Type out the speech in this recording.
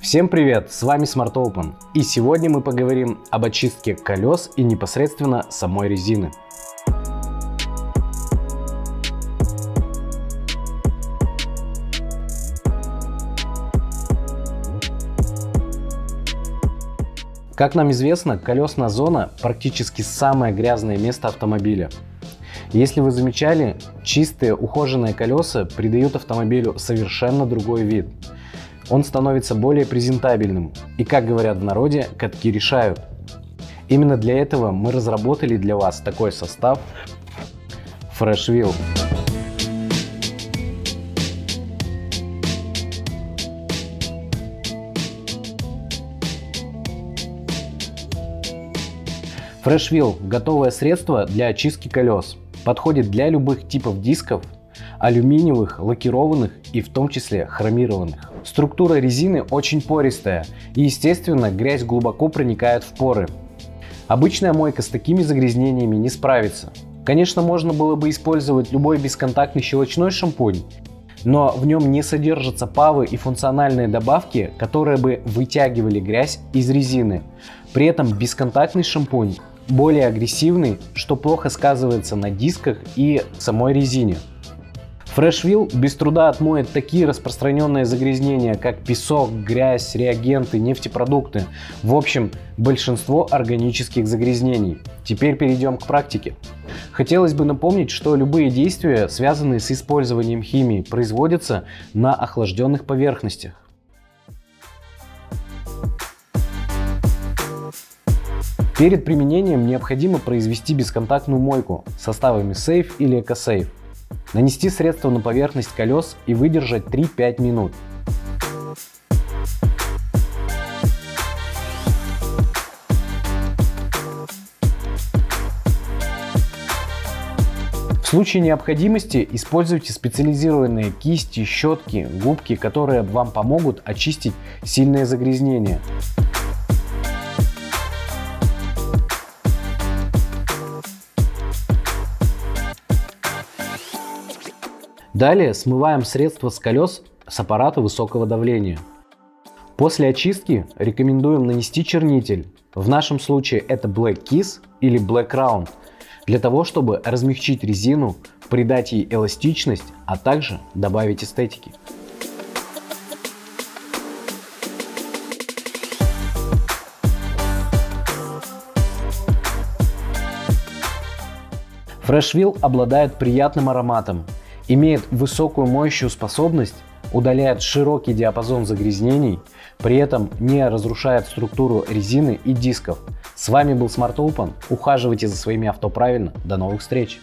Всем привет, с вами Smart Open. И сегодня мы поговорим об очистке колес и непосредственно самой резины. Как нам известно, колесная зона практически самое грязное место автомобиля. Если вы замечали, чистые ухоженные колеса придают автомобилю совершенно другой вид. Он становится более презентабельным и, как говорят в народе, катки решают. Именно для этого мы разработали для вас такой состав Fresh Wheel. Готовое средство для очистки колес. Подходит для любых типов дисков, алюминиевых, лакированных и в том числе хромированных. Структура резины очень пористая и естественно грязь глубоко проникает в поры. Обычная мойка с такими загрязнениями не справится. Конечно, можно было бы использовать любой бесконтактный щелочной шампунь, но в нем не содержатся павы и функциональные добавки, которые бы вытягивали грязь из резины. При этом бесконтактный шампунь более агрессивный, что плохо сказывается на дисках и самой резине. FreshWheel без труда отмоет такие распространенные загрязнения, как песок, грязь, реагенты, нефтепродукты. В общем, большинство органических загрязнений. Теперь перейдем к практике. Хотелось бы напомнить, что любые действия, связанные с использованием химии, производятся на охлажденных поверхностях. Перед применением необходимо произвести бесконтактную мойку составами Safe или EcoSafe. Нанести средство на поверхность колес и выдержать 3-5 минут. В случае необходимости используйте специализированные кисти, щетки, губки, которые вам помогут очистить сильные загрязнения. Далее смываем средство с колес с аппарата высокого давления. После очистки рекомендуем нанести чернитель. В нашем случае это Black Kiss или Black Round, для того, чтобы размягчить резину, придать ей эластичность, а также добавить эстетики. Freshwheel обладает приятным ароматом имеет высокую моющую способность, удаляет широкий диапазон загрязнений, при этом не разрушает структуру резины и дисков. С вами был Smart Open. Ухаживайте за своими авто правильно. До новых встреч!